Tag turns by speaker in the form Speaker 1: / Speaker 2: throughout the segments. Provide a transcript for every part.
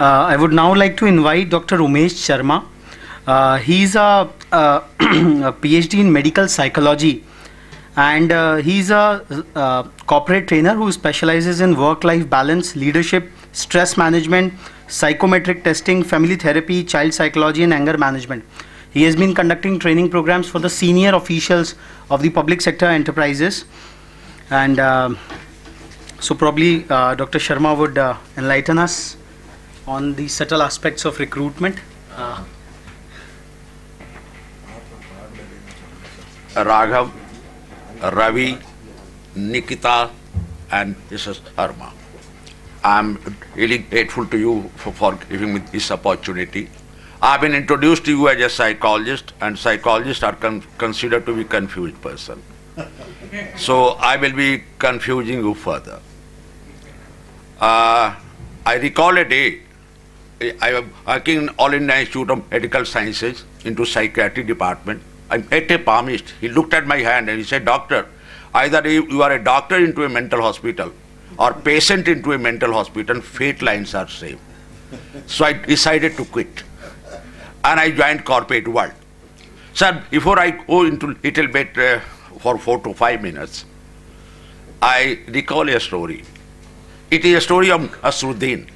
Speaker 1: Uh, I would now like to invite Dr. Umesh Sharma. Uh, he's a, a PhD in medical psychology and uh, he's a, uh corporate trainer who specializes in work life balance, leadership, stress management, psychometric testing, family therapy, child psychology, and anger management. He has been conducting training programs for the senior officials of the public sector enterprises. And uh, so, probably uh, Dr. Sharma would uh, enlighten us on the subtle aspects of recruitment. Uh,
Speaker 2: Raghav, Ravi, Nikita, and Mrs. Harma. I'm really grateful to you for, for giving me this opportunity. I've been introduced to you as a psychologist, and psychologists are con- considered to be confused person. so I will be confusing you further. Uh, I recall a day I was working in All India Institute of Medical Sciences into psychiatry department. I met a palmist. He looked at my hand and he said, Doctor, either you are a doctor into a mental hospital or patient into a mental hospital, fate lines are same. So I decided to quit. And I joined corporate world. Sir, before I go into little bit uh, for four to five minutes, I recall a story. It is a story of Nasruddin.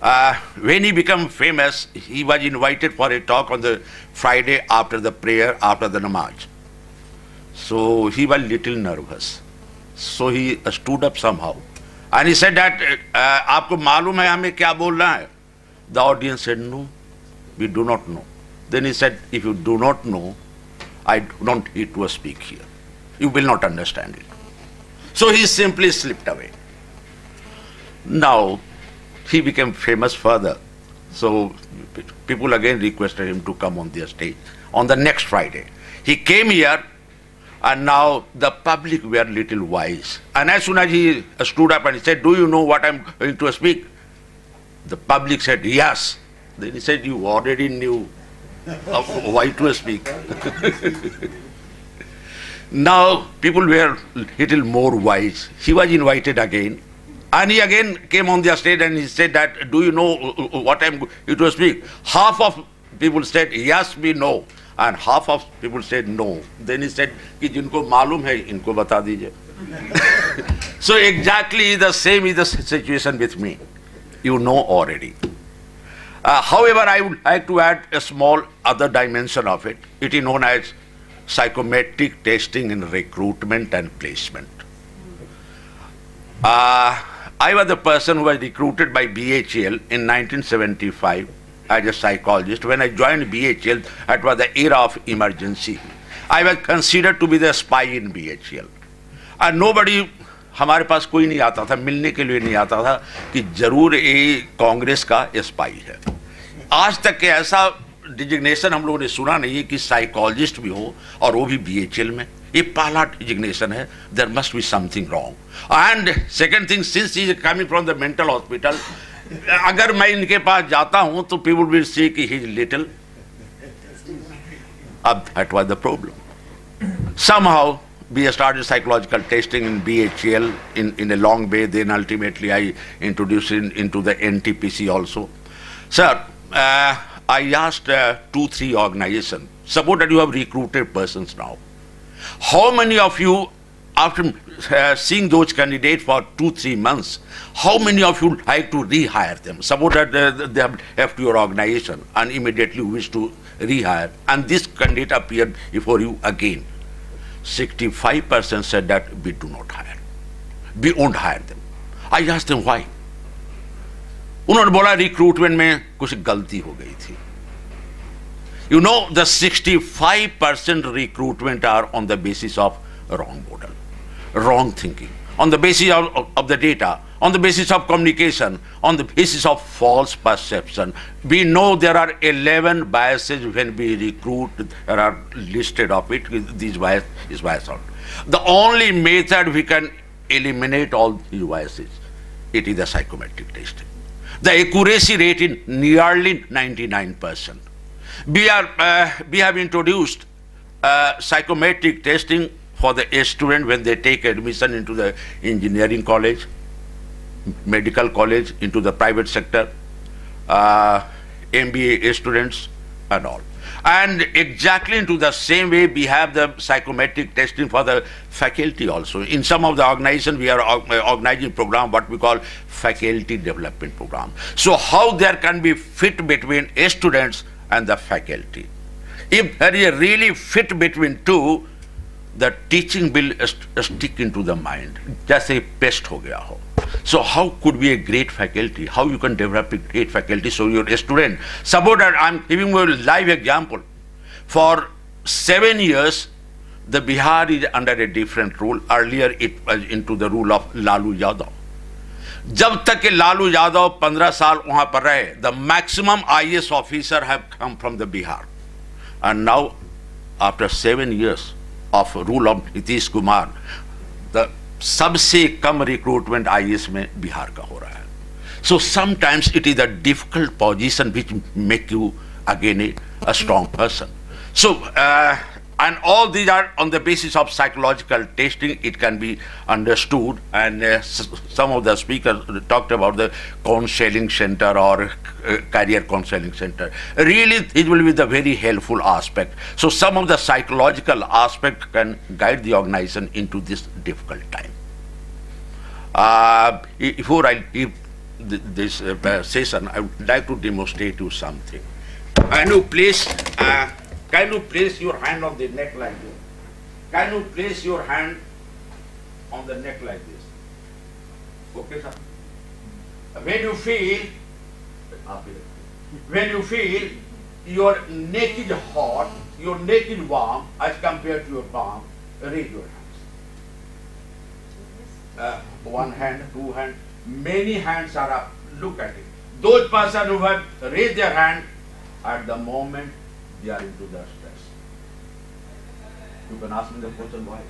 Speaker 2: Uh, when he became famous, he was invited for a talk on the Friday after the prayer, after the namaz. So he was little nervous. So he stood up somehow. And he said that, uh, आपको मालूम है हमें क्या बोलना है? The audience said, no, we do not know. Then he said, if you do not know, I don't need to speak here. You will not understand it. So he simply slipped away. Now, he became famous further. So people again requested him to come on their stage on the next Friday. He came here and now the public were little wise. And as soon as he stood up and he said, do you know what I'm going to speak? The public said, yes. Then he said, you already knew why to speak. now people were little more wise. He was invited again and he again came on the stage and he said that, do you know what I'm going to speak? Half of people said, yes, we know. And half of people said no. Then he said, कि जिनको मालूम है इनको बता दीजिए. so exactly the same is the situation with me. You know already. Uh, however, I would like to add a small other dimension of it. It is known as psychometric testing in recruitment and placement. Uh, I was the person who was recruited by BHEL in 1975 as a psychologist. When I joined BHEL, that was the era of emergency. I was considered to be the spy in BHEL. And nobody, हमारे पास कोई नहीं आता था मिलने के लिए नहीं आता था कि ज़रूर ये कांग्रेस का स्पाई है आज तक के ऐसा डिजिग्नेशन हम लोगों ने सुना नहीं है कि साइकोलॉजिस्ट भी हो और वो भी बीएचएल में ये पहला डिजिग्नेशन है there must be something wrong and second thing since is coming from the mental hospital अगर मैं इनके पास जाता हूँ तो पीपल विल सी कि ही लिटिल अब that was the problem somehow we started psychological testing in BHL in, in a long way. Then ultimately I introduced in, into the NTPC also. Sir, uh, I asked uh, two, three organizations. Suppose that you have recruited persons now. How many of you, after uh, seeing those candidates for two, three months, how many of you like to rehire them? Suppose that uh, they have left your organization and immediately wish to rehire, and this candidate appeared before you again. 65% said that we do not hire. We won't hire them. I asked them why. उन्होंने बोला recruitment में कुछ गलती हो गई थी you know, the 65% recruitment are on the basis of wrong model, wrong thinking, on the basis of, of, the data, on the basis of communication, on the basis of false perception. We know there are 11 biases when we recruit, there are listed of it, these bias is bias out. The only method we can eliminate all these biases, it is the psychometric testing. The accuracy rate is nearly 99%. We, are, uh, we have introduced uh, psychometric testing for the student when they take admission into the engineering college, medical college, into the private sector, uh, MBA students and all. And exactly into the same way, we have the psychometric testing for the faculty also. In some of the organizations, we are organizing program, what we call faculty development program. So how there can be fit between A students and the faculty. If there is a really fit between two, the teaching will st- stick into the mind. जैसे paste हो गया हो. So how could be a great faculty? How you can develop a great faculty? So your student, suppose that I'm giving you a live example. For seven years, the Bihar is under a different rule. Earlier it was into the rule of Lalu Yadav. जब तक कि लालू यादव पंद्रह साल वहाँ पर रहे the maximum I S officer have come from the Bihar and now after seven years of rule of Nitish Kumar the सबसे कम रिक्रूटमेंट आई एस में बिहार का हो रहा है। So sometimes it is a difficult position which make you again strong person. So uh, and all these are on the basis of psychological testing. It can be understood. And uh, some of the speakers talked about the counseling center or uh, career counseling center. Really it will be the very helpful aspect. So some of the psychological aspect can guide the organization into this difficult time. Uh, before i leave th- this uh, session i would like to demonstrate you something. I know please uh, can you place your hand on the neck like this? Can you place your hand on the neck like this? Okay, sir. When you feel, when you feel your neck is hot, your neck is warm as compared to your palm, raise your hands. Uh, one hand, two hand, many hands are up. Look at it. Those persons who have raised their hand at the moment they are into the stress. You can ask me the question why.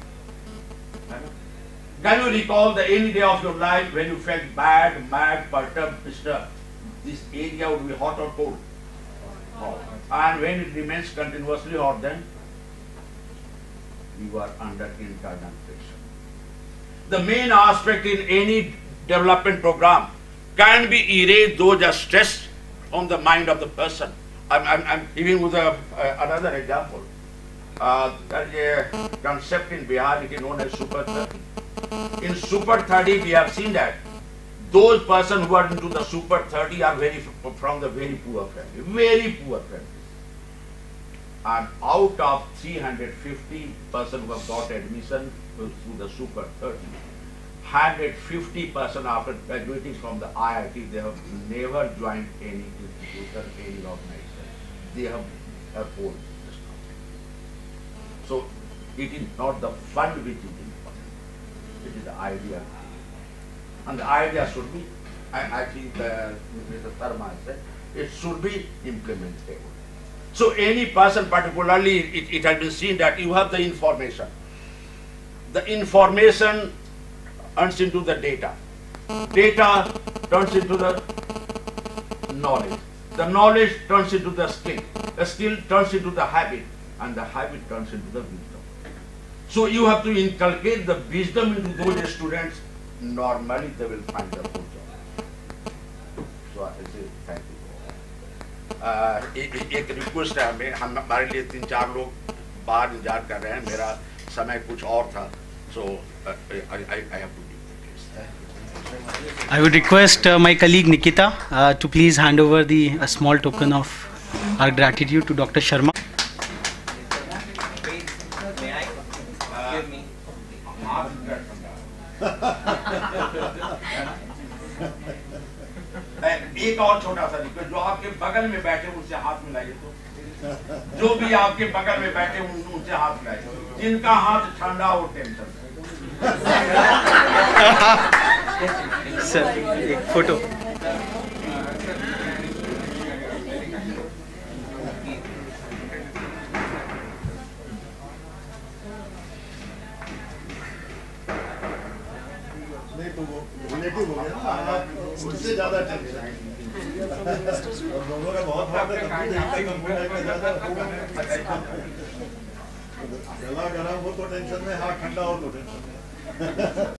Speaker 2: Can you recall the any day of your life when you felt bad, mad, perturbed, disturbed? This area would be hot or cold? And when it remains continuously hot, then you are under internal pressure. The main aspect in any development program can be erase those stress on the mind of the person. I'm, I'm, I'm giving you uh, another example. Uh, there is a concept in Bihar, it is known as Super 30. In Super 30, we have seen that those persons who are into the Super 30 are very from the very poor family, very poor family. And out of 350 persons who have got admission to the Super 30, 150 percent after graduating from the IIT, they have never joined any institution, any organization. They have afforded this company. So it is not the fund which is important. It is the idea. And the idea should be, I, I think uh, Mr. Sharma said, it should be implemented. So any person particularly, it, it has been seen that you have the information. The information turns into the data. Data turns into the knowledge. The knowledge turns into the skill. The skill turns into the habit. And the habit turns into the wisdom. So you have to inculcate the wisdom into those students. Normally they will find the good job. So I say thank you. Uh, ए- ए- एक request है हमें हम हमारे लिए तीन चार लोग बाहर इंतजार कर रहे हैं मेरा समय कुछ और था so I have to
Speaker 1: I would request uh, my colleague Nikita uh, to please hand over the a small token of our gratitude to Dr. Sharma.
Speaker 2: एक और छोटा सा रिक्वेस्ट जो आपके बगल में बैठे उनसे हाथ मिलाइए तो जो भी आपके बगल में बैठे उनसे हाथ मिलाइए जिनका हाथ ठंडा हो टेंशन
Speaker 1: सर एक
Speaker 3: फ़ोटो। ज़्यादा हो तो टेंशन में हाथ ठंडा हो तो टेंशन में।